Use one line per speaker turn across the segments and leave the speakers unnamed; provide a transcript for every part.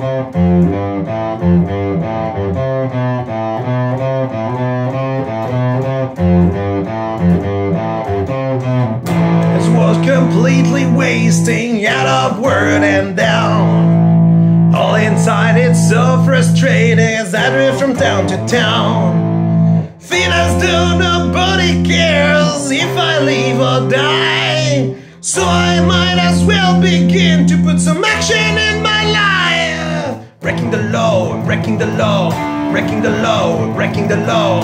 This was completely wasting out of word and down. All inside it's so frustrating as I drift from town to town. Feelings do nobody cares if I live or die. So I might as well begin to put some action in my life. Breaking the law, breaking the law, breaking the law,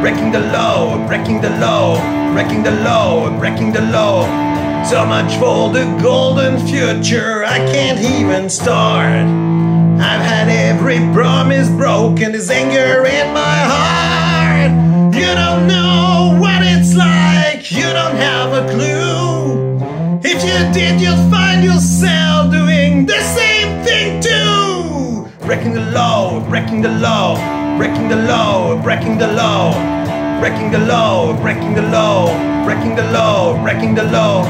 breaking the law, breaking the law, breaking the law, breaking the law. So much for the golden future, I can't even start. I've had every promise broken, this anger in my heart. You don't know what it's like, you don't have a clue. If you did, you'd find yourself doing the same law, breaking the law, breaking the law, breaking the law, breaking the law, breaking the law, breaking the law, breaking the law.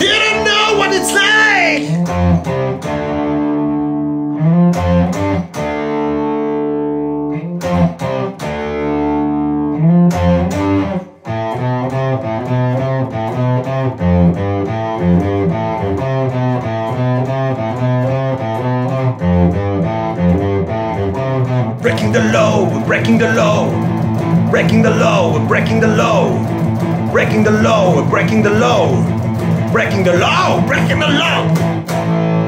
You don't know what it's like. Breaking the law, we're breaking the law, breaking the law, we're breaking the law, breaking the law, breaking the law, breaking the law, breaking the law.